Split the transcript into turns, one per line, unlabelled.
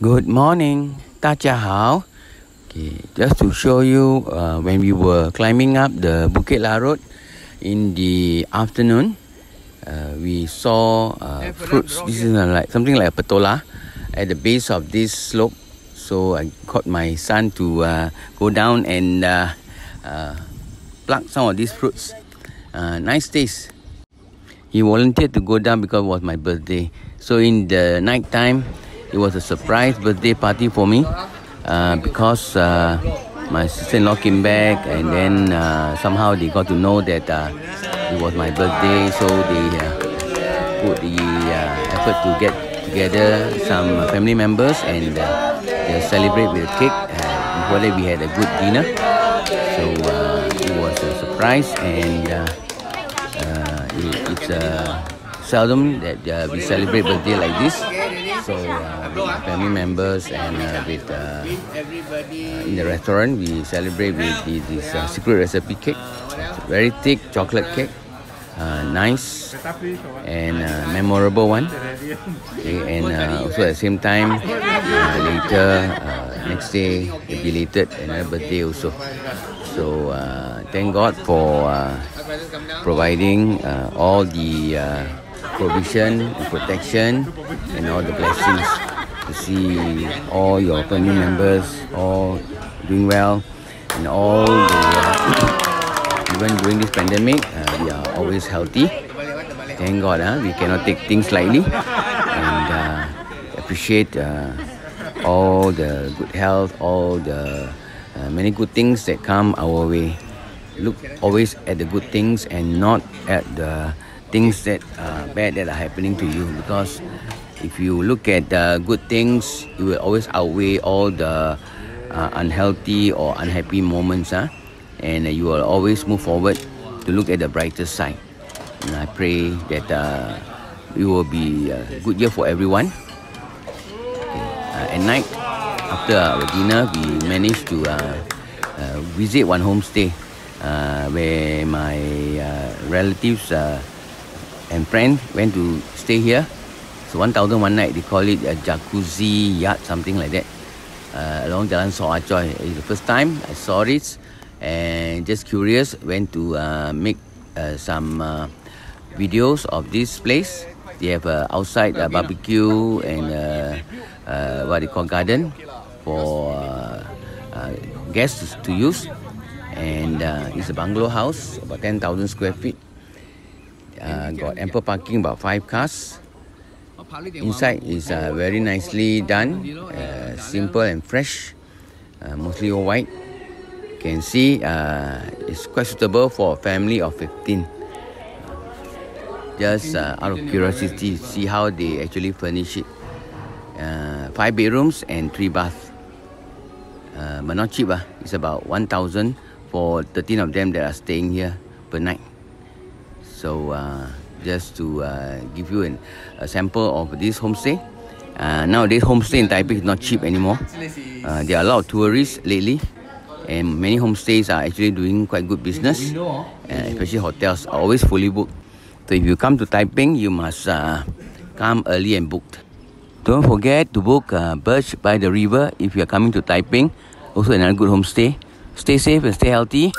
Good morning, 大家好. Okay, just to show you, uh, when we were climbing up the Bukit La Road in the afternoon, uh, we saw uh, fruits. This is uh, like something like a petola at the base of this slope. So I caught my son to uh, go down and uh, uh, pluck some of these fruits. Uh, nice taste. He volunteered to go down because it was my birthday. So in the night time, it was a surprise birthday party for me uh, because uh, my sister-in-law came back and then uh, somehow they got to know that uh, it was my birthday. So they uh, put the uh, effort to get together some family members and they celebrate with a cake. Uh, before that we had a good dinner. So it was a surprise and it, it's seldom that we celebrate birthday like this so uh, family members and uh, with uh, uh, in the restaurant we celebrate with the, this uh, secret recipe cake. Very thick chocolate cake uh, nice and memorable one. Okay, and also at the same time later next day belated another birthday also. So thank god for providing all the provision and protection and all the blessings to see all your family members all doing well and all the uh, even during this pandemic uh, we are always healthy. Thank god uh, we cannot take things lightly and uh, appreciate uh, all the good health all the uh, many good things that come our way. Look always at the good things and not at the things that are bad that are happening to you because if you look at the good things it will always outweigh all the uh, unhealthy or unhappy moments huh? and uh, you will always move forward to look at the brighter side and i pray that uh, it will be a good year for everyone okay. uh, at night after our dinner we managed to uh, uh, visit one homestay uh, where my uh, relatives uh, and friend went to stay here. So 1000 one night, they call it a jacuzzi yacht, something like that. Uh, along Jalan Soa Choi. It's the first time I saw this and just curious, went to uh, make uh, some uh, videos of this place. They have a outside uh, barbecue and uh, uh, what they call garden for uh, uh, guests to use and uh, it's a bungalow house about 10,000 square feet. Uh, got ample parking, about five cars. Inside is uh, very nicely done, uh, simple and fresh, uh, mostly all white. You can see uh, it's quite suitable for a family of 15. Just uh, out of curiosity, see how they actually furnish it. Uh, five bedrooms and three baths. Uh, but not cheap. Uh. It's about 1,000 for 13 of them that are staying here per night. So uh, just to uh, give you an, a sample of this homestay. Uh, nowadays homestay in Taiping is not cheap anymore. There are a lot of tourists lately and many homestays are actually doing quite good business. Uh, especially hotels are always fully booked. So if you come to Taiping, you must uh, come early and booked. Don't forget to book uh, Birch by the River if you are coming to Taiping. Also another good homestay. Stay safe and stay healthy.